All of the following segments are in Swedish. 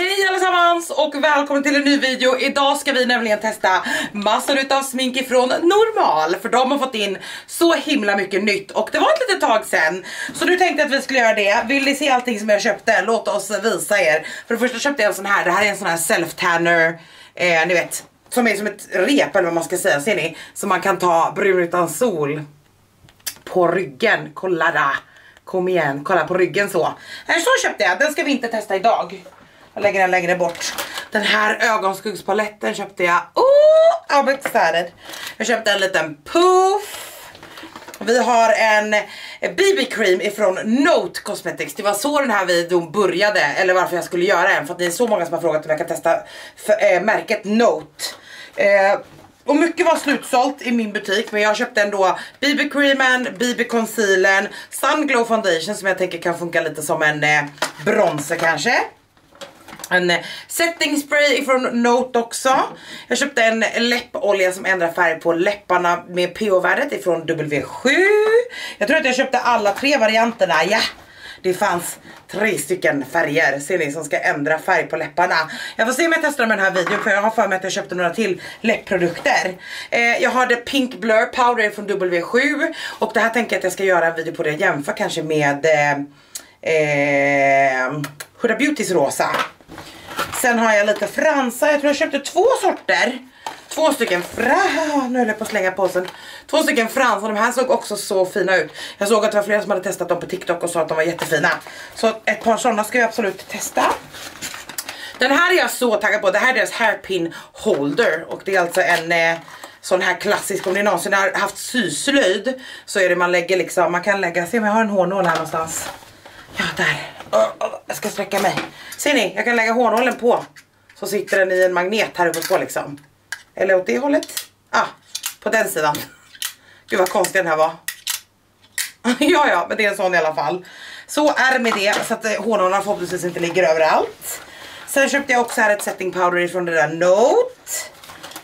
Hej allesammans och välkommen till en ny video. Idag ska vi nämligen testa massor utav smink ifrån Normal för de har fått in så himla mycket nytt och det var ett litet tag sen. Så nu tänkte jag att vi skulle göra det. Vill ni se allting som jag köpte? Låt oss visa er. För det första köpte jag en sån här, det här är en sån här self-tanner, eh, ni vet, som är som ett rep eller vad man ska säga, ser ni? Som man kan ta brun utan sol på ryggen, kolla där. Kom igen, kolla på ryggen så. Eh, så köpte jag, den ska vi inte testa idag. Jag lägger den längre bort. Den här ögonskuggspaletten köpte jag. Oh, I'm excited. Jag köpte en liten puff. Vi har en BB-cream ifrån Note Cosmetics. Det var så den här videon började, eller varför jag skulle göra den. För att det är så många som har frågat om jag kan testa för, äh, märket Note. Eh, och mycket var slutsålt i min butik men jag köpte ändå BB-creamen, BB-concealern, Sunglow Foundation som jag tänker kan funka lite som en eh, bronzer kanske. En eh, setting spray ifrån Note också. Jag köpte en läppolja som ändrar färg på läpparna med pH-värdet ifrån W7. Jag tror att jag köpte alla tre varianterna, ja. Det fanns tre stycken färger, ser ni, som ska ändra färg på läpparna. Jag får se om jag testar med den här videon för jag har för mig att jag köpte några till läppprodukter. Eh, jag har The Pink Blur Powder från W7 och det här tänker jag att jag ska göra en video på det jämför kanske med eh, eh, Huda Beautys rosa. Sen har jag lite fransar, jag tror jag köpte två sorter. Två stycken fransa. Ah, nu höll jag på att slänga påsen. Två stycken fransar, de här såg också så fina ut. Jag såg att det var flera som hade testat dem på TikTok och sa att de var jättefina. Så ett par sådana ska jag absolut testa. Den här är jag så taggad på, det här är deras hairpin holder. Och det är alltså en eh, sån här klassisk, om ni någonsin har haft syslöjd så är det man lägger liksom, man kan lägga, se om jag har en hårnål här någonstans. Ja, där. Jag ska sträcka mig. Ser ni? Jag kan lägga hårnålen på. Så sitter den i en magnet här uppe på liksom. Eller åt det hållet. Ah, på den sidan. Gud vad konstig den här var. ja, ja, men det är en sån i alla fall. Så är det med det, så att eh, hårnålarna förhoppningsvis inte ligger överallt. Sen köpte jag också här ett setting powder ifrån det där Note.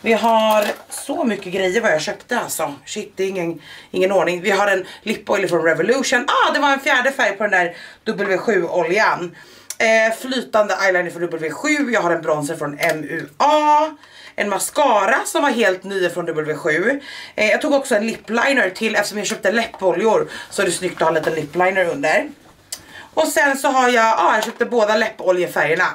Vi har så mycket grejer vad jag köpte alltså. Shit, det är ingen, ingen ordning. Vi har en lip oil från Revolution. Ah, det var en fjärde färg på den där W7-oljan. Eh, flytande eyeliner från W7. Jag har en bronzer från MUA. En mascara som var helt ny från W7. Eh, jag tog också en lipliner till eftersom jag köpte läppoljor. Så är det snyggt att ha en liten lipliner under. Och sen så har jag, ah, jag köpte båda läppoljefärgerna.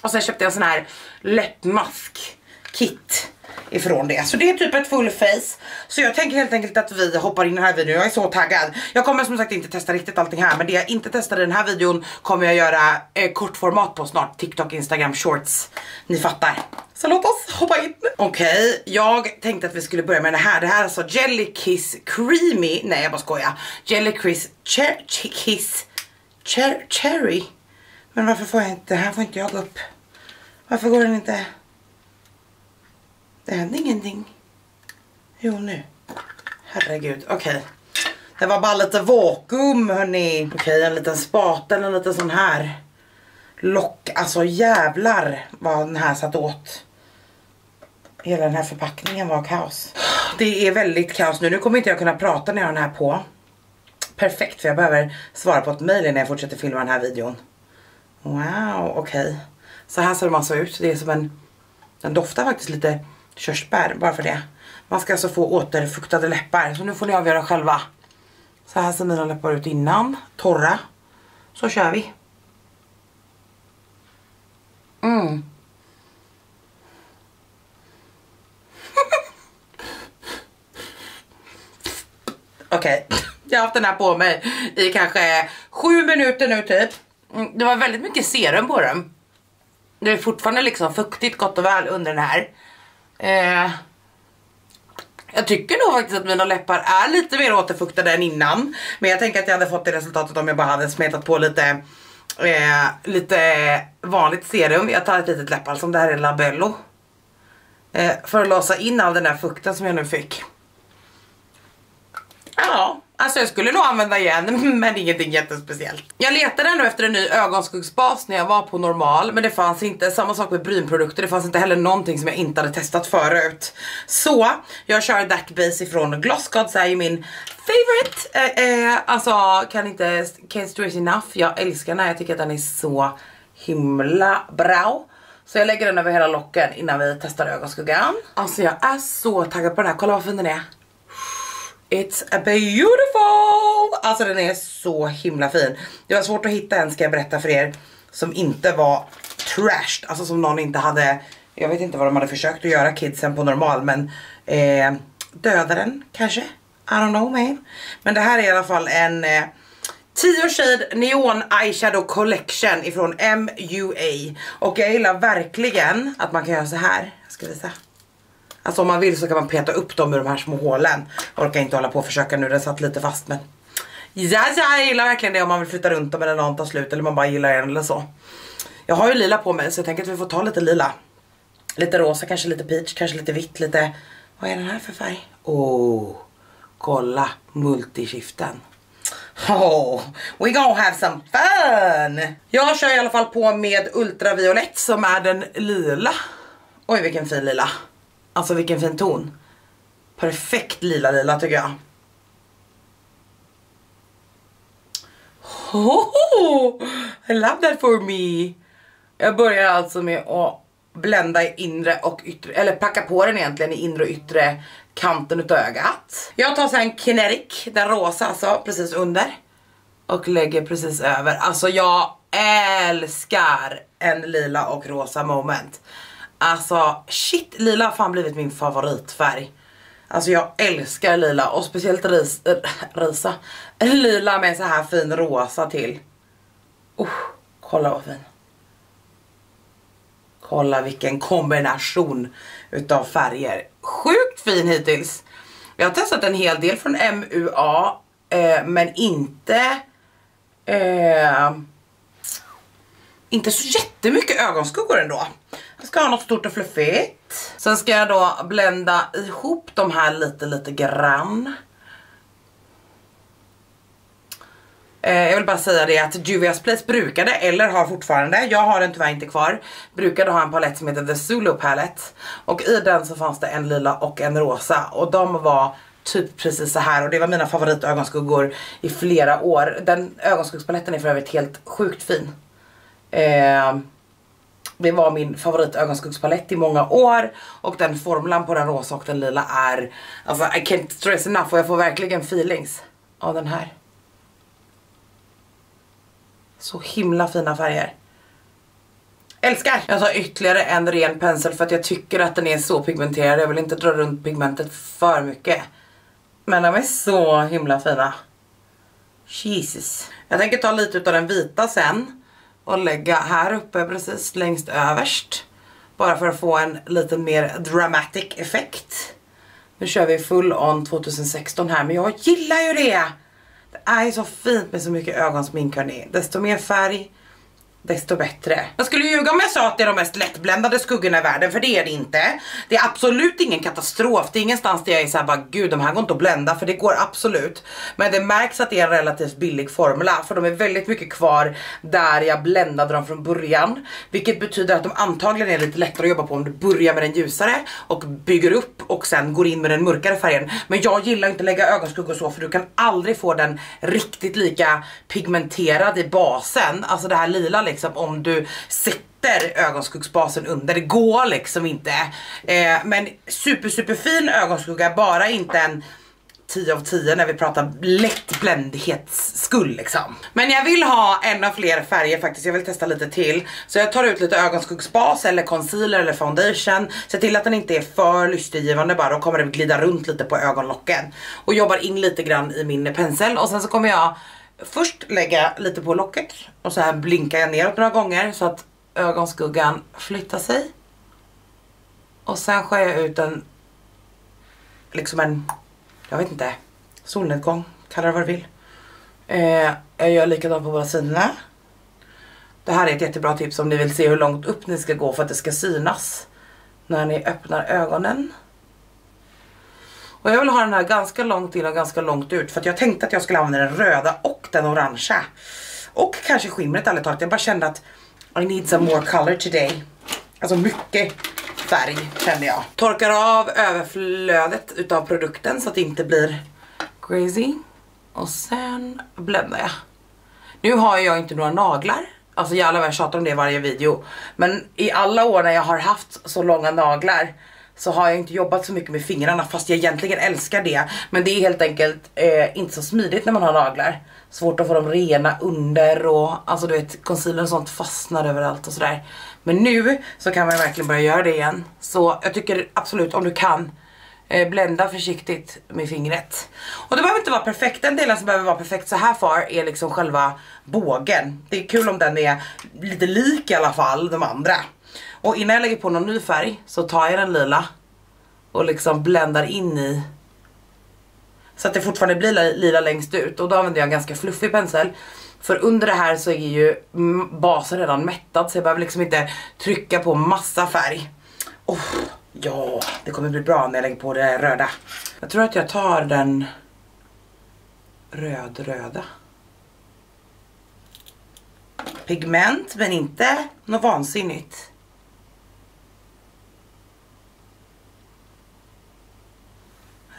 Och sen köpte jag en sån här läppmask kit ifrån det. Så det är typ ett full face. Så jag tänker helt enkelt att vi hoppar in i den här videon. Jag är så taggad. Jag kommer som sagt inte testa riktigt allting här. Men det jag inte testade i den här videon kommer jag göra eh, kortformat på snart. TikTok, Instagram, shorts. Ni fattar. Så låt oss hoppa in. Okej, okay, jag tänkte att vi skulle börja med det här. Det här är alltså Jelly Kiss Creamy. Nej jag bara skojar. Jelly Kiss cher Kiss cher Cherry. Men varför får jag inte, här får inte jag gå upp. Varför går den inte? Det hände ingenting. Jo nu. Herregud, okej. Okay. Det var bara lite vakuum hörni. Okej, okay, en liten spatel, en liten sån här lock. Alltså jävlar vad den här satt åt. Hela den här förpackningen var kaos. Det är väldigt kaos nu. Nu kommer inte jag kunna prata när jag har den här på. Perfekt för jag behöver svara på ett mail när jag fortsätter filma den här videon. Wow, okej. Okay. Så här ser de alltså ut. Det är som en... Den doftar faktiskt lite körsbär bara för det. Man ska alltså få återfuktade läppar. Så nu får ni avgöra själva. Så här ser mina läppar ut innan. Torra. Så kör vi. Mm. Okej, okay. jag har haft den här på mig i kanske sju minuter nu typ. Mm, det var väldigt mycket serum på den. Det är fortfarande liksom fuktigt gott och väl under den här. Eh, jag tycker nog faktiskt att mina läppar är lite mer återfuktade än innan. Men jag tänker att jag hade fått det resultatet om jag bara hade smetat på lite, eh, lite vanligt serum. Jag tar ett litet läppar som det här är Labello. Eh, för att låsa in all den där fukten som jag nu fick så Alltså jag skulle nog använda igen men ingenting jättespeciellt. Jag letade ändå efter en ny ögonskuggsbas när jag var på normal men det fanns inte, samma sak med brynprodukter, det fanns inte heller någonting som jag inte hade testat förut. Så jag kör Dac Base ifrån Gloss Gods är ju min favorite. Eh, eh, alltså kan inte, can't stress enough, jag älskar den här, jag tycker att den är så himla bra. Så jag lägger den över hela locken innan vi testar ögonskuggan. Alltså jag är så taggad på den här, kolla vad fin den är. It's a beautiful! Alltså den är så himla fin. Det var svårt att hitta en ska jag berätta för er som inte var trashed, alltså som någon inte hade, jag vet inte vad de hade försökt att göra kidsen på normal men eh, döda den kanske? I don't know man. Men det här är i alla fall en eh, 10 Shade Neon Eyeshadow Collection ifrån MUA. Och jag gillar verkligen att man kan göra så här. Jag ska visa. Alltså om man vill så kan man peta upp dem ur de här små hålen. Orkar inte hålla på och försöka nu, den satt lite fast men... Ja, ja, jag gillar verkligen det om man vill flytta runt dem eller någon tar slut eller man bara gillar en eller så. Jag har ju lila på mig så jag tänker att vi får ta lite lila. Lite rosa, kanske lite peach, kanske lite vitt, lite... Vad är den här för färg? Oh, kolla multiskiften. Oh, we gonna have some fun! Jag kör i alla fall på med ultraviolett som är den lila. Oj vilken fin lila. Alltså vilken fin ton. Perfekt lila lila tycker jag. Oh, I love that for me. Jag börjar alltså med att blända i inre och yttre, eller packa på den egentligen i inre och yttre kanten utav ögat. Jag tar sen Kinetic, den rosa alltså, precis under. Och lägger precis över. Alltså jag älskar en lila och rosa moment. Alltså shit, lila har fan blivit min favoritfärg. Alltså jag älskar lila och speciellt ris, äh, risa. Lila med så här fin rosa till. Uh, kolla vad fin. Kolla vilken kombination utav färger. Sjukt fin hittills. Jag har testat en hel del från MUA eh, men inte eh, inte så jättemycket ögonskuggor ändå. Jag ska ha något stort och fluffigt. Sen ska jag då blända ihop de här lite lite grann. Eh, jag vill bara säga det att Juvia's Place brukade, eller har fortfarande, jag har den tyvärr inte kvar, brukade ha en palett som heter The Zulu Palette. Och i den så fanns det en lila och en rosa och de var typ precis så här och det var mina favoritögonskuggor i flera år. Den ögonskuggspaletten är för övrigt helt sjukt fin. Eh, det var min favoritögonskuggspalett i många år och den formlan på den rosa och den lila är, alltså I can't stress enough och jag får verkligen feelings av den här. Så himla fina färger. Älskar! Jag tar ytterligare en ren pensel för att jag tycker att den är så pigmenterad. Jag vill inte dra runt pigmentet för mycket. Men de är så himla fina. Jesus. Jag tänker ta lite av den vita sen. Och lägga här uppe precis längst överst. Bara för att få en lite mer dramatic effekt. Nu kör vi full on 2016 här men jag gillar ju det! Det är ju så fint med så mycket ögonsmink hörni. Desto mer färg, desto bättre. Jag skulle ljuga om jag sa att det är de mest lättbländade skuggorna i världen, för det är det inte. Det är absolut ingen katastrof, det är ingenstans där jag är såhär bara gud de här går inte att blända, för det går absolut. Men det märks att det är en relativt billig formula, för de är väldigt mycket kvar där jag bländade dem från början. Vilket betyder att de antagligen är lite lättare att jobba på om du börjar med den ljusare och bygger upp och sen går in med den mörkare färgen. Men jag gillar inte att lägga ögonskuggor så, för du kan aldrig få den riktigt lika pigmenterad i basen, alltså det här lila liksom om du sätter ögonskuggsbasen under, det går liksom inte. Eh, men super super fin ögonskugga, bara inte en 10 av 10 när vi pratar lätt bländhetsskull liksom. Men jag vill ha ännu fler färger faktiskt, jag vill testa lite till. Så jag tar ut lite ögonskuggsbas eller concealer eller foundation. Se till att den inte är för lystergivande bara, då kommer den glida runt lite på ögonlocken. Och jobbar in lite grann i min pensel och sen så kommer jag först lägga lite på locket och så här blinkar jag neråt några gånger så att ögonskuggan flyttar sig. Och sen skär jag ut en, liksom en, jag vet inte, solnedgång, kalla det vad du vill. Eh, jag gör likadant på båda sidorna. Det här är ett jättebra tips om ni vill se hur långt upp ni ska gå för att det ska synas när ni öppnar ögonen. Och jag vill ha den här ganska långt in och ganska långt ut för att jag tänkte att jag skulle använda den röda och den orangea. Och kanske skimret ärligt talat. Jag bara kände att I need some more color today. Alltså mycket färg kände jag. Torkar av överflödet utav produkten så att det inte blir crazy. Och sen bländar jag. Nu har jag inte några naglar. Alltså jävlar vad jag tjatar om det i varje video. Men i alla år när jag har haft så långa naglar så har jag inte jobbat så mycket med fingrarna fast jag egentligen älskar det. Men det är helt enkelt eh, inte så smidigt när man har naglar. Svårt att få dem rena under och alltså du vet concealer och sånt fastnar överallt och sådär. Men nu så kan man verkligen börja göra det igen. Så jag tycker absolut om du kan eh, blända försiktigt med fingret. Och det behöver inte vara perfekt, den delen som behöver vara perfekt så här far är liksom själva bågen. Det är kul om den är lite lik i alla fall de andra. Och innan jag lägger på någon ny färg så tar jag den lila och liksom bländar in i så att det fortfarande blir lila längst ut och då använder jag en ganska fluffig pensel. För under det här så är ju basen redan mättad så jag behöver liksom inte trycka på massa färg. Oh, ja, det kommer bli bra när jag lägger på det röda. Jag tror att jag tar den röd-röda. Pigment men inte något vansinnigt.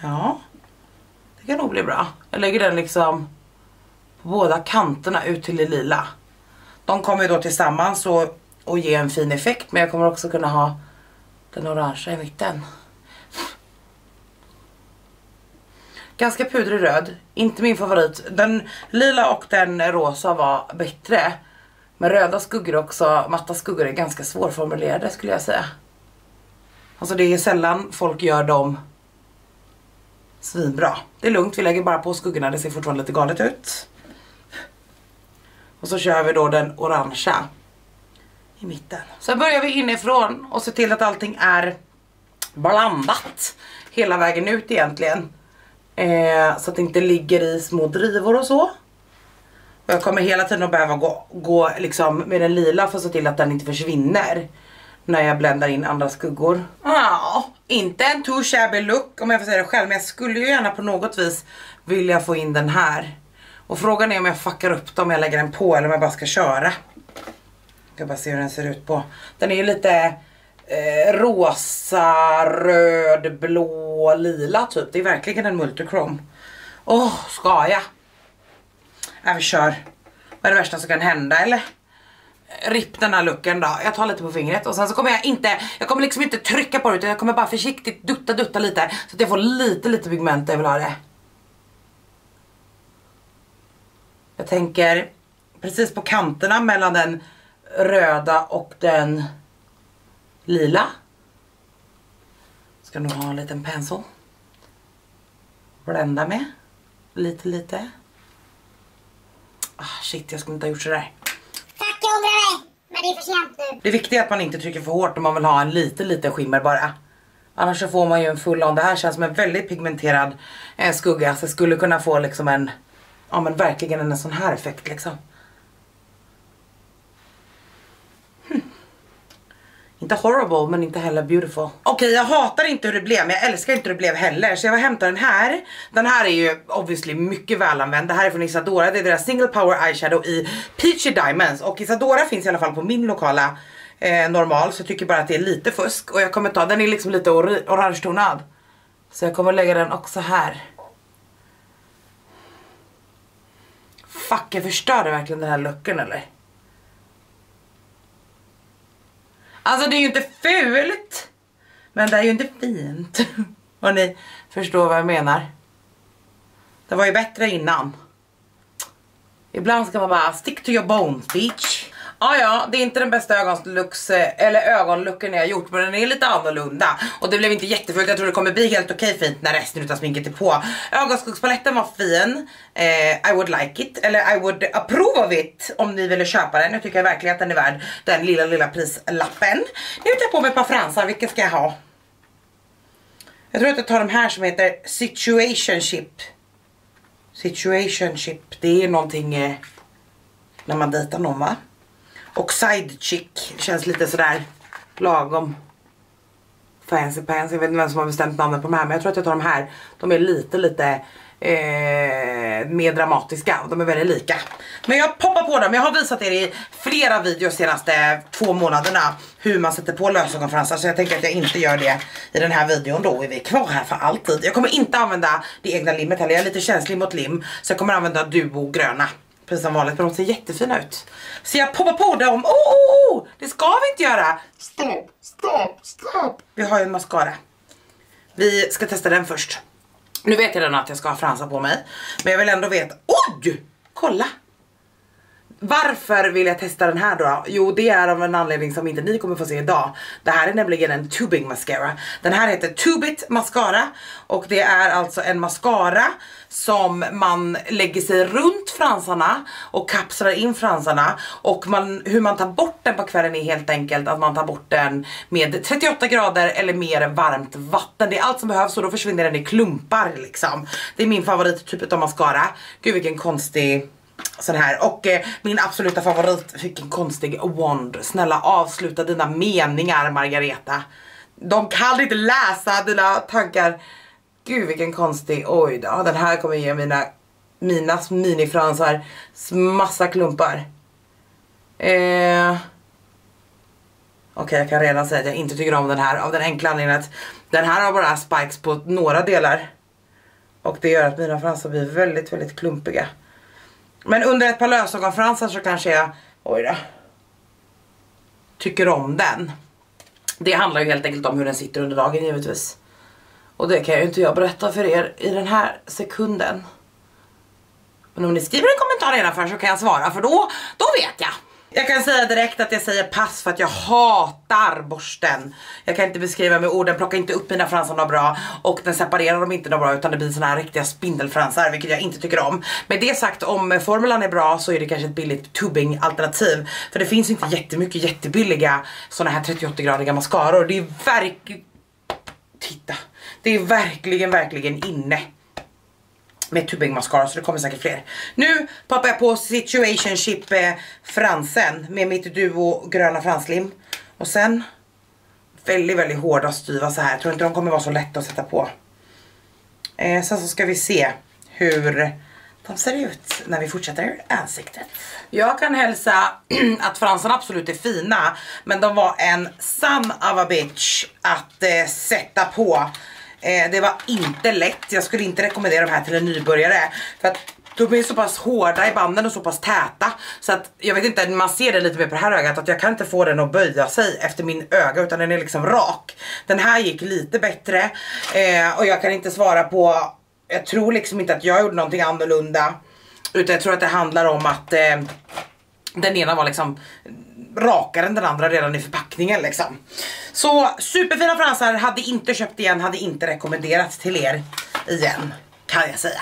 Ja, det kan nog bli bra. Jag lägger den liksom på båda kanterna ut till det lila. De kommer ju då tillsammans och, och ge en fin effekt men jag kommer också kunna ha den orangea i mitten. Ganska pudrig röd, inte min favorit. Den lila och den rosa var bättre. Men röda skuggor också, matta skuggor är ganska svårformulerade skulle jag säga. Alltså det är sällan folk gör dem Svinbra. Det är lugnt, vi lägger bara på skuggorna, det ser fortfarande lite galet ut. Och så kör vi då den orangea i mitten. Sen börjar vi inifrån och ser till att allting är blandat hela vägen ut egentligen. Eh, så att det inte ligger i små drivor och så. Och jag kommer hela tiden att behöva gå, gå liksom med den lila för att se till att den inte försvinner när jag bländar in andra skuggor. Ja, inte en too shabby look om jag får säga det själv men jag skulle ju gärna på något vis vilja få in den här. Och frågan är om jag fuckar upp dem om jag lägger den på eller om jag bara ska köra. Jag ska bara se hur den ser ut på. Den är ju lite eh, rosa, röd, blå, lila typ. Det är verkligen en multichrome. Åh, oh, ska jag? Ja, vi kör. Vad är det värsta som kan hända eller? RIP den här looken då. Jag tar lite på fingret och sen så kommer jag inte, jag kommer liksom inte trycka på det utan jag kommer bara försiktigt dutta dutta lite så att jag får lite lite pigment där jag vill ha det. Jag tänker precis på kanterna mellan den röda och den lila. Ska nog ha en liten pensel. Blända med. Lite lite. Ah, shit jag skulle inte ha gjort sådär jag ångrar mig. Men det är för sent nu. Det viktiga är att man inte trycker för hårt om man vill ha en liten liten skimmer bara. Annars så får man ju en full on. Det här känns som en väldigt pigmenterad eh, skugga. Så jag skulle kunna få liksom en, ja men verkligen en sån här effekt liksom. Inte horrible men inte heller beautiful. Okej okay, jag hatar inte hur det blev men jag älskar inte hur det blev heller. Så jag var hämta den här. Den här är ju obviously mycket välanvänd. Det här är från Isadora. Det är deras single power eyeshadow i Peachy Diamonds. Och Isadora finns i alla fall på min lokala eh, normal. Så jag tycker bara att det är lite fusk. Och jag kommer ta, den är liksom lite or orange tonad. Så jag kommer lägga den också här. Fuck jag förstörde verkligen den här looken eller? Alltså det är ju inte fult. Men det är ju inte fint. Och ni förstår vad jag menar. Det var ju bättre innan. Ibland ska man bara stick to your bones bitch ah, ja, det är inte den bästa ögonlux, eller ögonlooken jag har gjort men den är lite annorlunda. Och det blev inte jättefult, jag tror det kommer bli helt okej okay fint när resten utav sminket är på. Ögonskuggspaletten var fin, eh, I would like it, eller I would approve of it om ni ville köpa den. Jag tycker verkligen att den är värd den lilla lilla prislappen. Nu tar jag på mig ett par fransar, vilka ska jag ha? Jag tror att jag tar de här som heter Situationship. Situationship, det är någonting eh, när man dejtar någon va? Och side chick känns lite sådär lagom fancy pants. Jag vet inte vem som har bestämt namnet på de här men jag tror att jag tar de här. De är lite lite eh, mer dramatiska och de är väldigt lika. Men jag poppar på dem, jag har visat er i flera videos senaste två månaderna hur man sätter på lösögonfransar så jag tänker att jag inte gör det i den här videon då är vi kvar här för alltid. Jag kommer inte använda det egna limmet heller, jag är lite känslig mot lim så jag kommer använda duo gröna precis som vanligt men de ser jättefina ut. Så jag poppar på dem, oh, oh, oh, det ska vi inte göra. Stopp, stopp, stopp. Vi har ju en mascara. Vi ska testa den först. Nu vet jag redan att jag ska ha fransar på mig. Men jag vill ändå veta, oj! Kolla! Varför vill jag testa den här då? Jo det är av en anledning som inte ni kommer få se idag. Det här är nämligen en tubing mascara. Den här heter Tubit mascara och det är alltså en mascara som man lägger sig runt fransarna och kapslar in fransarna och man, hur man tar bort den på kvällen är helt enkelt att man tar bort den med 38 grader eller mer varmt vatten. Det är allt som behövs och då försvinner den i klumpar liksom. Det är min favorittyp av mascara. Gud vilken konstig sån här och eh, min absoluta favorit, vilken konstig wand. Snälla avsluta dina meningar Margareta. De kan inte läsa dina tankar. Gud vilken konstig, oj då. Den här kommer ge mina, mina minifransar massa klumpar. Eh, Okej okay, jag kan redan säga att jag inte tycker om den här av den enkla anledningen att den här har bara spikes på några delar. Och det gör att mina fransar blir väldigt väldigt klumpiga. Men under ett par lösögonfransar så kanske jag, oj då, tycker om den. Det handlar ju helt enkelt om hur den sitter under dagen givetvis. Och det kan ju inte jag berätta för er i den här sekunden. Men om ni skriver en kommentar nedanför så kan jag svara för då, då vet jag. Jag kan säga direkt att jag säger pass för att jag hatar borsten. Jag kan inte beskriva med orden, plockar inte upp mina fransar bra och den separerar dem inte bra utan det blir såna här riktiga spindelfransar vilket jag inte tycker om. Med det sagt om formulan är bra så är det kanske ett billigt tubbing alternativ för det finns inte jättemycket jättebilliga såna här 38-gradiga mascaror. Det är verkligen... Titta! Det är verkligen, verkligen inne med tubing mascara så det kommer säkert fler. Nu poppar jag på situationship eh, fransen med mitt duo gröna franslim. Och sen väldigt väldigt hårda styva så här. Jag tror inte de kommer vara så lätta att sätta på. Eh, sen så ska vi se hur de ser ut när vi fortsätter ansiktet. Jag kan hälsa att fransarna absolut är fina men de var en son of a bitch att eh, sätta på. Eh, det var inte lätt, jag skulle inte rekommendera de här till en nybörjare. För att de är så pass hårda i banden och så pass täta så att jag vet inte, man ser det lite mer på det här ögat att jag kan inte få den att böja sig efter min öga utan den är liksom rak. Den här gick lite bättre eh, och jag kan inte svara på, jag tror liksom inte att jag gjorde någonting annorlunda utan jag tror att det handlar om att eh, den ena var liksom rakare än den andra redan i förpackningen liksom. Så superfina fransar, hade inte köpt igen, hade inte rekommenderat till er igen kan jag säga.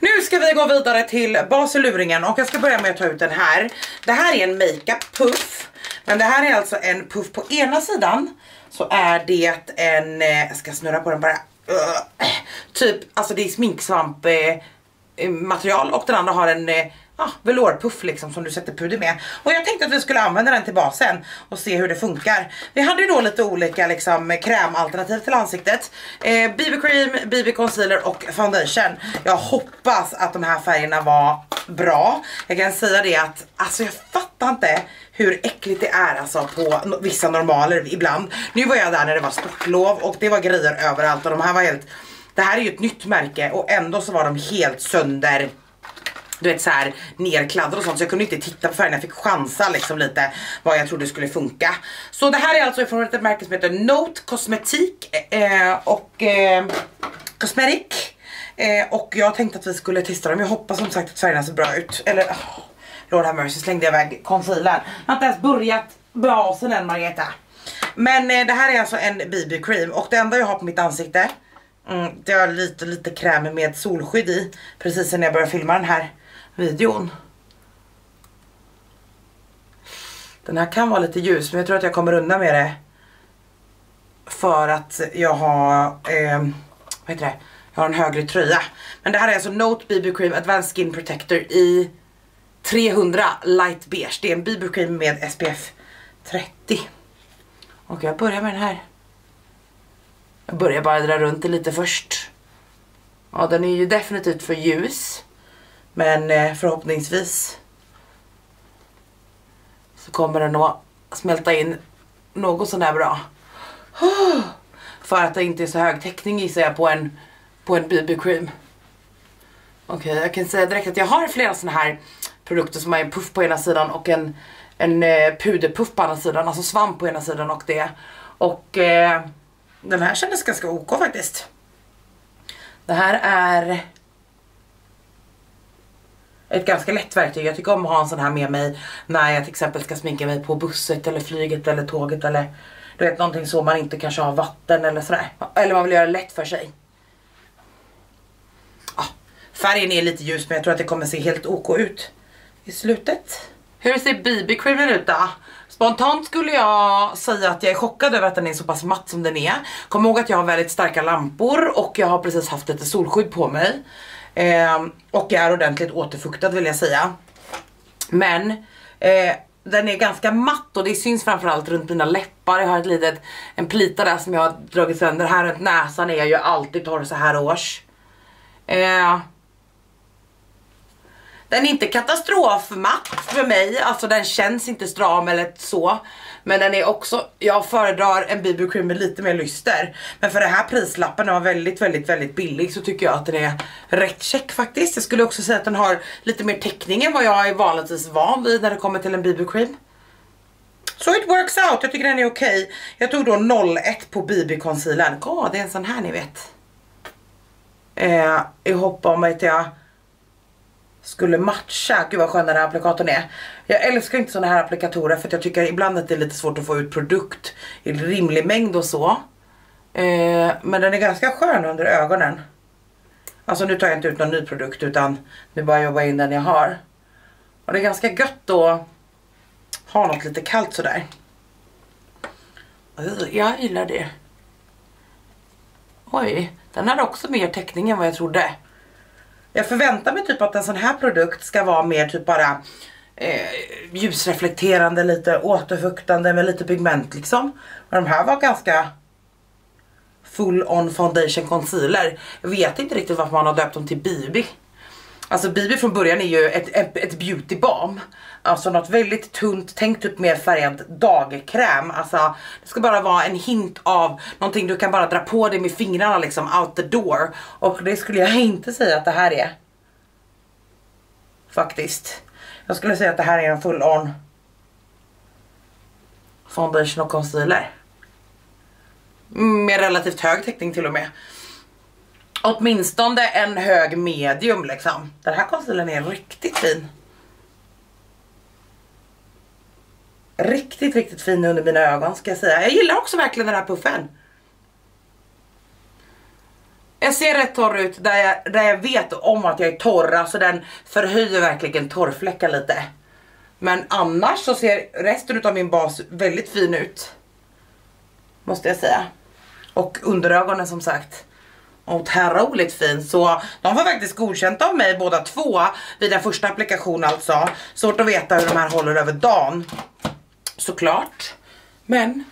Nu ska vi gå vidare till baseluringen och jag ska börja med att ta ut den här. Det här är en makeup puff, men det här är alltså en puff på ena sidan så är det en, eh, jag ska snurra på den bara, uh, typ, alltså det är sminksvamp eh, material och den andra har en eh, ah, velourpuff liksom som du sätter puder med. Och jag tänkte att vi skulle använda den till basen och se hur det funkar. Vi hade ju då lite olika liksom krämalternativ till ansiktet. Eh, BB cream, BB concealer och foundation. Jag hoppas att de här färgerna var bra. Jag kan säga det att alltså jag fattar inte hur äckligt det är alltså på vissa normaler ibland. Nu var jag där när det var sportlov och det var grejer överallt och de här var helt det här är ju ett nytt märke och ändå så var de helt sönder du vet så här nerkladdad och sånt så jag kunde inte titta på färgerna, jag fick chansa liksom lite vad jag trodde skulle funka. Så det här är alltså från ett märke som heter Note Cosmetic eh, och eh, Cosmetic eh, och jag tänkte att vi skulle testa dem, jag hoppas som sagt att färgerna ser bra ut. Eller, oh, Lord have mercy, slängde jag iväg concealern. Jag har inte ens börjat basen än Margareta. Men eh, det här är alltså en BB cream och det enda jag har på mitt ansikte mm, det har lite lite kräm med solskydd i precis när jag började filma den här videon. Den här kan vara lite ljus men jag tror att jag kommer undan med det. För att jag har, eh, vad heter det? Jag har en högre tröja. Men det här är alltså Note BB Cream Advanced Skin Protector i 300 light beige. Det är en BB Cream med SPF 30. Och jag börjar med den här. Jag börjar bara dra runt det lite först. Ja den är ju definitivt för ljus. Men eh, förhoppningsvis så kommer den att smälta in något sånär bra. För att det inte är så hög täckning gissar jag på en, på en BB cream. Okej, okay, jag kan säga direkt att jag har flera såna här produkter som har en puff på ena sidan och en, en eh, puderpuff på andra sidan, alltså svamp på ena sidan och det. Och eh, den här kändes ganska ok faktiskt. Det här är ett ganska lätt verktyg. Jag tycker om att ha en sån här med mig när jag till exempel ska sminka mig på busset eller flyget eller tåget eller du vet någonting så man inte kanske har vatten eller sådär. Eller man vill göra det lätt för sig. Ah, färgen är lite ljus men jag tror att det kommer se helt ok ut i slutet. Hur ser BB-creamen ut då? Spontant skulle jag säga att jag är chockad över att den är så pass matt som den är. Kom ihåg att jag har väldigt starka lampor och jag har precis haft lite solskydd på mig. Eh, och är ordentligt återfuktad vill jag säga. Men eh, den är ganska matt och det syns framförallt runt mina läppar. Jag har ett litet, en plita där som jag har dragit sönder. Här runt näsan är jag ju alltid torr så här års. Eh, den är inte katastrofmatt för mig, alltså den känns inte stram eller så. Men den är också, jag föredrar en BB cream med lite mer lyster. Men för den här prislappen, den var väldigt väldigt väldigt billig så tycker jag att den är rätt check faktiskt. Jag skulle också säga att den har lite mer täckning än vad jag är vanligtvis van vid när det kommer till en BB cream. Så it works out, jag tycker den är okej. Okay. Jag tog då 01 på BB concealern. Åh, det är en sån här ni vet. Eh, I hopp om att jag skulle matcha. Gud vad skön den här applikatorn är. Jag älskar inte såna här applikatorer för att jag tycker ibland att det är lite svårt att få ut produkt i rimlig mängd och så. Eh, men den är ganska skön under ögonen. Alltså nu tar jag inte ut någon ny produkt utan nu bara jobbar in den jag har. Och det är ganska gött att ha något lite kallt sådär. Jag gillar det. Oj, den hade också mer täckning än vad jag trodde. Jag förväntar mig typ att en sån här produkt ska vara mer typ bara eh, ljusreflekterande, lite återfuktande med lite pigment liksom. Men de här var ganska full on foundation concealer. Jag vet inte riktigt varför man har döpt dem till BB. Alltså BB från början är ju ett, ett, ett beauty balm. Alltså något väldigt tunt, tänk typ mer färgad dagkräm. Alltså det ska bara vara en hint av någonting du kan bara dra på dig med fingrarna liksom out the door. Och det skulle jag inte säga att det här är. Faktiskt. Jag skulle säga att det här är en full on foundation och concealer. Med relativt hög täckning till och med. Åtminstone en hög medium liksom. Den här concealern är riktigt fin. Riktigt, riktigt fin under mina ögon ska jag säga. Jag gillar också verkligen den här puffen. Jag ser rätt torr ut där jag, där jag vet om att jag är torr, alltså den förhöjer verkligen torrfläckar lite. Men annars så ser resten av min bas väldigt fin ut. Måste jag säga. Och underögonen som sagt otroligt fin så de var faktiskt godkänt av mig båda två vid den första applikationen alltså. Svårt att veta hur de här håller över dagen. Såklart. Men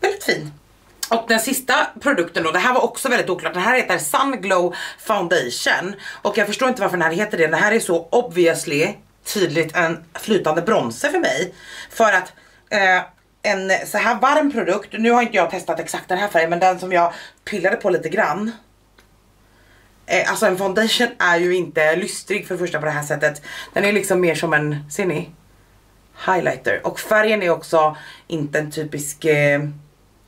väldigt fin. Och den sista produkten då, det här var också väldigt oklart. Den här heter Sun Glow Foundation. Och jag förstår inte varför den här heter det. Den här är så obviously tydligt en flytande bronzer för mig. För att eh, en så här varm produkt, nu har inte jag testat exakt den här färgen men den som jag pillade på lite grann. Eh, alltså en foundation är ju inte lystrig för det första på det här sättet. Den är liksom mer som en, ser ni? Highlighter. Och färgen är också inte en typisk, eh,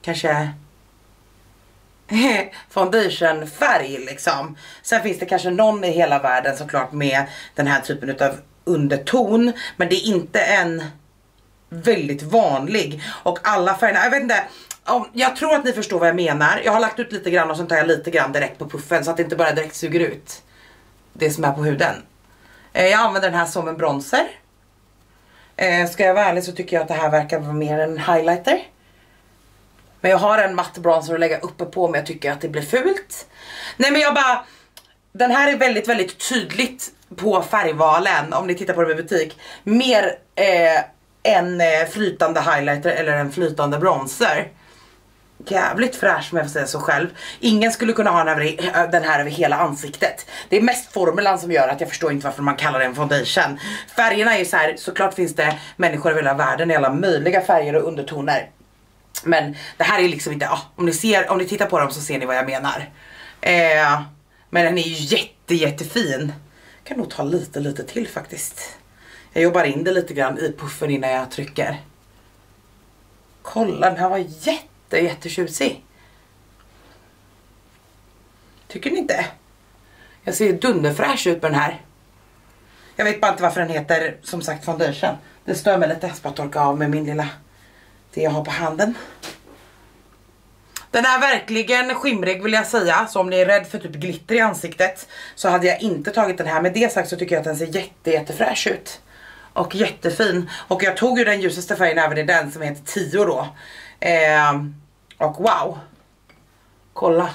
kanske foundation färg liksom. Sen finns det kanske någon i hela världen såklart med den här typen av underton. Men det är inte en väldigt vanlig. Och alla färgerna, jag vet inte. Jag tror att ni förstår vad jag menar. Jag har lagt ut lite grann och sen tar jag lite grann direkt på puffen så att det inte bara direkt suger ut det som är på huden. Eh, jag använder den här som en bronzer. Eh, ska jag vara ärlig så tycker jag att det här verkar vara mer en highlighter. Men jag har en matt bronzer att lägga uppe på men jag tycker att det blir fult. Nej men jag bara, den här är väldigt väldigt tydligt på färgvalen om ni tittar på den i butik. Mer eh, en eh, flytande highlighter eller en flytande bronzer. Jävligt fräsch om jag får säga så själv. Ingen skulle kunna ha den här, den här över hela ansiktet. Det är mest formulan som gör att jag förstår inte varför man kallar det en foundation. Färgerna är ju så här, såklart finns det människor över hela världen i alla möjliga färger och undertoner. Men det här är liksom inte, ah, om, ni ser, om ni tittar på dem så ser ni vad jag menar. Eh, men den är ju jätte jättefin kan nog ta lite, lite till faktiskt. Jag jobbar in det lite grann i puffen innan jag trycker. Kolla, den här var jätte, jättetjusig. Tycker ni inte? Jag ser dunderfräsch ut med den här. Jag vet bara inte varför den heter som sagt foundation. Det stör mig lite. Jag ska bara torka av med min lilla, det jag har på handen. Den är verkligen skimrig vill jag säga, så om ni är rädd för typ glitter i ansiktet så hade jag inte tagit den här. Med det sagt så tycker jag att den ser jätte jättefräsch ut. Och jättefin. Och jag tog ju den ljusaste färgen även i den som heter 10 då. Eh, och wow. Kolla.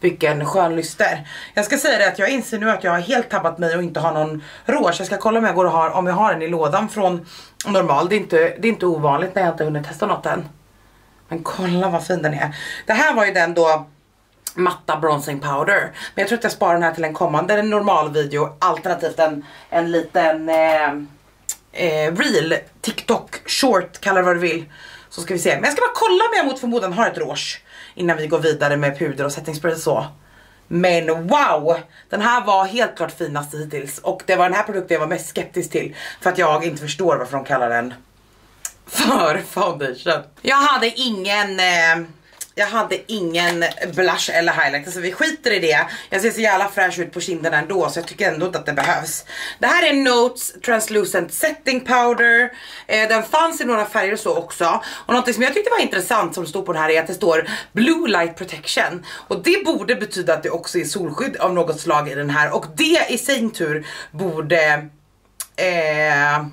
Vilken skön lyster. Jag ska säga det att jag inser nu att jag har helt tappat mig och inte har någon rouge. Jag ska kolla om jag går och har, om jag har den i lådan från normal. Det är inte, det är inte ovanligt när jag inte hunnit testa något än. Men kolla vad fin den är. Det här var ju den då matta bronzing powder. Men jag tror att jag sparar den här till en kommande normal video alternativt en, en liten eh, eh, reel, TikTok, short, kalla det vad du vill. Så ska vi se. Men jag ska bara kolla om jag mot förmodan har ett rouge innan vi går vidare med puder och setting spray och så. Men wow! Den här var helt klart finast hittills och det var den här produkten jag var mest skeptisk till för att jag inte förstår varför de kallar den för foundation. Jag hade ingen eh, jag hade ingen blush eller highlight, alltså vi skiter i det. Jag ser så jävla fräsch ut på kinderna ändå så jag tycker ändå inte att det behövs. Det här är Notes Translucent Setting Powder. Eh, den fanns i några färger och så också. Och något som jag tyckte var intressant som stod på den här är att det står Blue Light Protection. Och det borde betyda att det också är solskydd av något slag i den här. Och det i sin tur borde... Eh,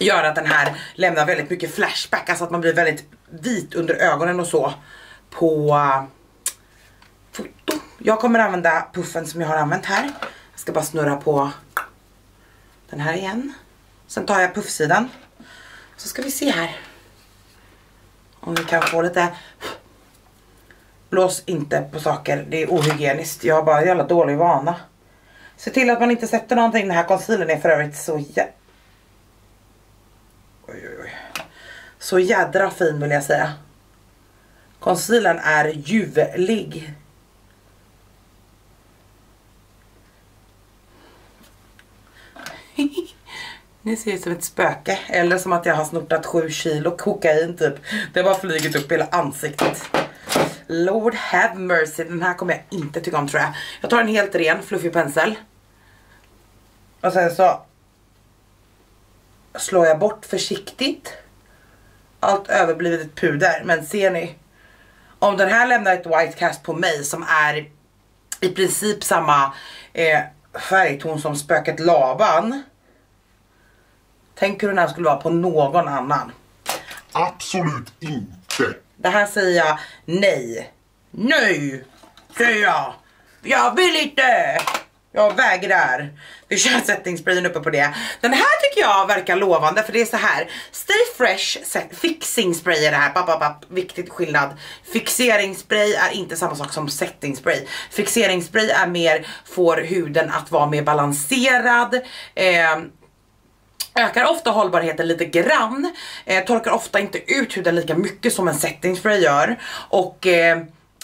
gör att den här lämnar väldigt mycket flashback, alltså att man blir väldigt vit under ögonen och så på uh, foto. Jag kommer använda puffen som jag har använt här. Jag ska bara snurra på den här igen. Sen tar jag puffsidan. Så ska vi se här. Om vi kan få lite... Blås inte på saker, det är ohygieniskt. Jag har bara jävla dålig vana. Se till att man inte sätter någonting. Den här concealern är för övrigt så jävla Oj, oj, oj. Så jädra fin vill jag säga. Concealern är ljuvlig. Ni ser ut som ett spöke. Eller som att jag har snortat 7 kilo kokain typ. Det har bara flugit upp hela ansiktet. Lord have mercy. Den här kommer jag inte tycka om tror jag. Jag tar en helt ren fluffig pensel. Och sen så slår jag bort försiktigt allt överblivet puder. Men ser ni? Om den här lämnar ett white cast på mig som är i princip samma eh, färgton som spöket lavan. Tänk hur den här skulle vara på någon annan. Absolut inte. Det här säger jag nej. Nej, säger jag. Jag vill inte. Jag vägrar. Vi kör setting sprayen uppe på det. Den här tycker jag verkar lovande för det är så här. Stay fresh fixing spray är det här. Bap. Viktigt skillnad. Fixeringsspray är inte samma sak som setting spray. Fixeringsspray är mer får huden att vara mer balanserad. Eh, ökar ofta hållbarheten lite grann. Eh, torkar ofta inte ut huden lika mycket som en setting spray gör. Och eh,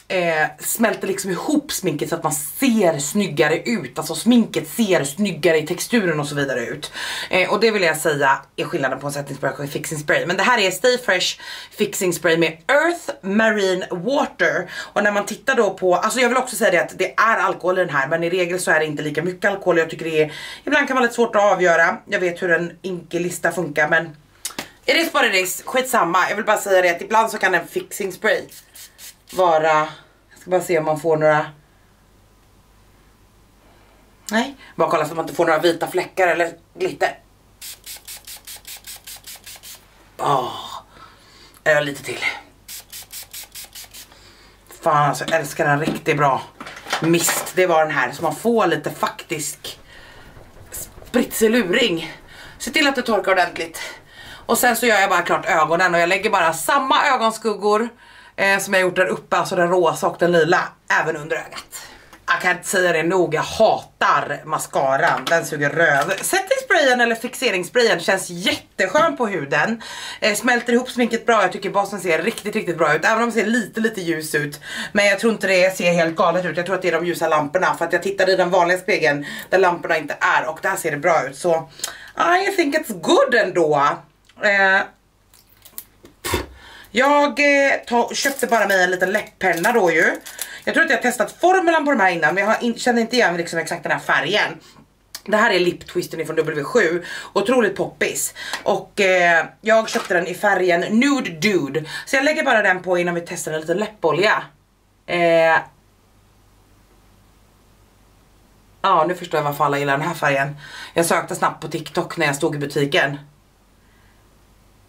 eh, smälter liksom ihop sminket så att man ser snyggare ut. Alltså sminket ser snyggare i texturen och så vidare ut. Eh, och det vill jag säga är skillnaden på en setting spray och en fixing spray. Men det här är Stay Fresh Fixing Spray med Earth Marine Water. Och när man tittar då på, alltså jag vill också säga det att det är alkohol i den här men i regel så är det inte lika mycket alkohol. Jag tycker det är, ibland kan vara lite svårt att avgöra. Jag vet hur en inkelista funkar men It is what it is, skitsamma. Jag vill bara säga det att ibland så kan en fixing spray vara, jag ska bara se om man får några Nej, bara kolla så att man inte får några vita fläckar eller glitter. Åh, ah, oh, lite till. Fan alltså, jag älskar den riktigt bra. Mist, det var den här så man får lite faktisk spritseluring. Se till att det torkar ordentligt. Och sen så gör jag bara klart ögonen och jag lägger bara samma ögonskuggor eh, som jag gjort där uppe, alltså den rosa och den lila, även under ögat. jag kan inte säga det nog, jag hatar mascaran, den suger röv. Setting eller fixeringssprayen känns jätteskön på huden. Eh, smälter ihop sminket bra, jag tycker basen ser riktigt riktigt bra ut. Även om det ser lite lite ljus ut. Men jag tror inte det ser helt galet ut, jag tror att det är de ljusa lamporna. För att jag tittade i den vanliga spegeln där lamporna inte är och där ser det bra ut. Så I think it's good ändå. Eh, jag eh, köpte bara mig en liten läpppenna då ju. Jag tror att jag har testat formulan på de här innan men jag in känner inte igen liksom exakt den här färgen. Det här är Lip Twisten från W7, otroligt poppis. Och eh, jag köpte den i färgen Nude Dude. Så jag lägger bara den på innan vi testar en liten läppolja. Eh, Ja nu förstår jag varför alla gillar den här färgen. Jag sökte snabbt på TikTok när jag stod i butiken.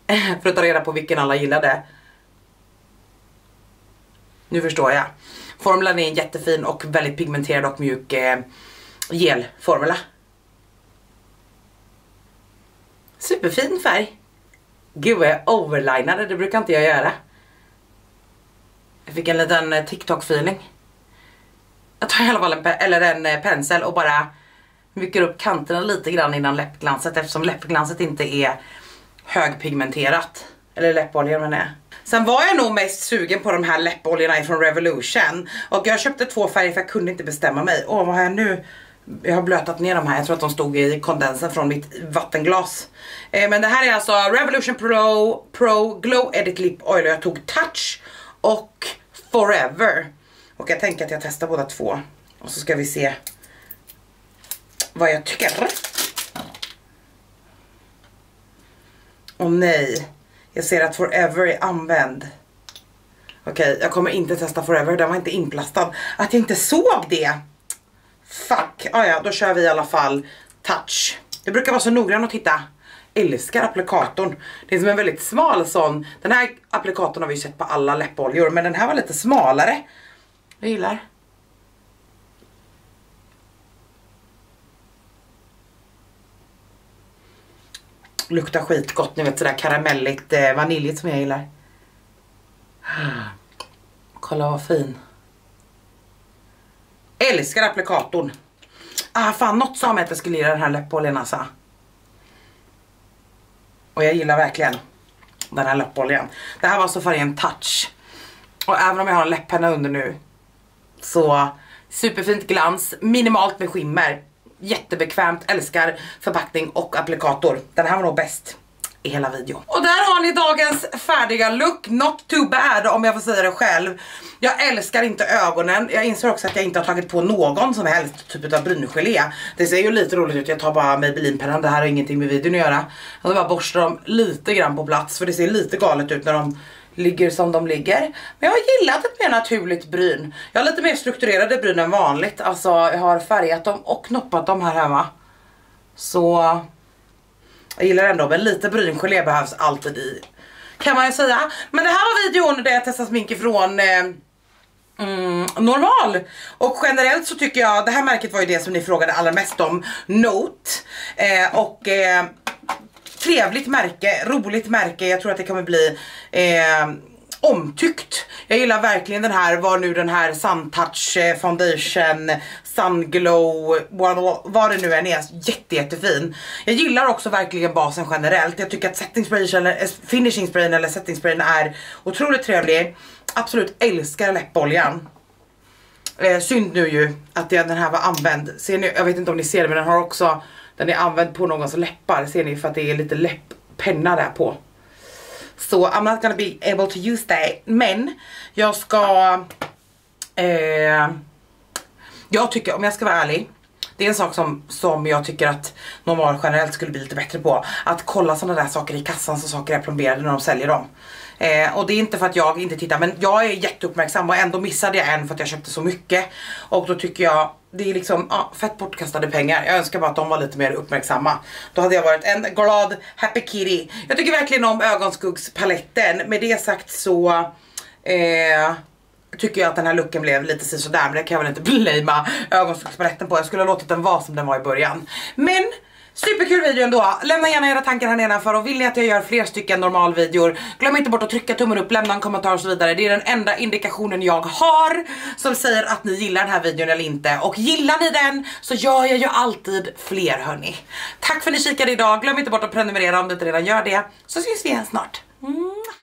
För att ta reda på vilken alla gillade. Nu förstår jag. Formulan är en jättefin och väldigt pigmenterad och mjuk eh, gelformula. Superfin färg. Gud vad jag overlinade, det brukar inte jag göra. Jag fick en liten eh, TikTok-feeling. Jag tar i alla fall en, eller en eh, pensel och bara mjukar upp kanterna lite grann innan läppglanset eftersom läppglanset inte är högpigmenterat. Eller läppolja menar jag. Sen var jag nog mest sugen på de här läppoljorna från Revolution. Och jag köpte två färger för jag kunde inte bestämma mig. Åh vad har jag nu? Jag har blötat ner de här, jag tror att de stod i kondensen från mitt vattenglas. Eh, men det här är alltså Revolution Pro, Pro Glow Edit Lip Oil och jag tog Touch och Forever. Och jag tänker att jag testar båda två. Och så ska vi se vad jag tycker. Åh nej. Jag ser att Forever är använd. Okej, okay, jag kommer inte testa Forever. Den var inte inplastad. Att jag inte såg det. Fuck. Ah, ja, då kör vi i alla fall touch. Jag brukar vara så noggrann att titta. Älskar applikatorn. Det är som en väldigt smal sån. Den här applikatorn har vi ju sett på alla läppoljor. Men den här var lite smalare. Jag gillar. Luktar skitgott, ni vet sådär karamelligt, eh, vaniljigt som jag gillar. Kolla vad fin. Älskar applikatorn. Ah fan, något sa mig att jag skulle gilla den här läppoljan alltså. Och jag gillar verkligen den här läppoljan. Det här var alltså färgen touch. Och även om jag har en läpppenna under nu så superfint glans, minimalt med skimmer jättebekvämt, älskar förpackning och applikator. Den här var nog bäst i hela videon. Och där har ni dagens färdiga look, not too bad om jag får säga det själv. Jag älskar inte ögonen, jag inser också att jag inte har tagit på någon som helst typ av bryngelé. Det ser ju lite roligt ut, jag tar bara Maybelline-pennan, det här har ingenting med videon att göra. Jag bara borstar dem lite grann på plats för det ser lite galet ut när de ligger som de ligger. Men jag har gillat ett mer naturligt bryn. Jag har lite mer strukturerade bryn än vanligt. Alltså jag har färgat dem och knoppat dem här hemma. Så jag gillar ändå, men lite bryngelé behövs alltid i. Kan man ju säga. Men det här var videon där jag testade smink ifrån eh, Mm, normal. Och generellt så tycker jag, det här märket var ju det som ni frågade allra mest om, Note. Eh, och eh, trevligt märke, roligt märke, jag tror att det kommer bli eh, omtyckt. Jag gillar verkligen den här, vad nu den här sun touch eh, Foundation, Sunglow, vad det nu än är, jätte jättefin. Jag gillar också verkligen basen generellt. Jag tycker att setting spray eller eh, finishing sprayen eller setting sprayen är otroligt trevlig. Absolut älskar läppoljan. Eh, synd nu ju att den här var använd. Ser ni, jag vet inte om ni ser det men den har också den är använd på någons läppar, ser ni för att det är lite läpppenna där på. Så so, I'm not gonna be able to use that. Men jag ska... Eh, jag tycker, om jag ska vara ärlig, det är en sak som, som jag tycker att normal generellt skulle bli lite bättre på. Att kolla sådana där saker i kassan så saker är plomberade när de säljer dem. Eh, och det är inte för att jag inte tittar men jag är jätteuppmärksam och ändå missade jag en för att jag köpte så mycket. Och då tycker jag det är liksom ah, fett bortkastade pengar. Jag önskar bara att de var lite mer uppmärksamma. Då hade jag varit en glad happy kitty. Jag tycker verkligen om ögonskuggspaletten. Med det sagt så eh, tycker jag att den här looken blev lite sådär. Men det kan jag väl inte blamea ögonskuggspaletten på. Jag skulle ha låtit den vara som den var i början. Men Superkul video ändå. Lämna gärna era tankar här nedanför och vill ni att jag gör fler stycken normalvideor, glöm inte bort att trycka tummen upp, lämna en kommentar och så vidare. Det är den enda indikationen jag har som säger att ni gillar den här videon eller inte. Och gillar ni den så gör jag ju alltid fler hörni. Tack för att ni kikade idag, glöm inte bort att prenumerera om du inte redan gör det. Så syns vi igen snart. Mm.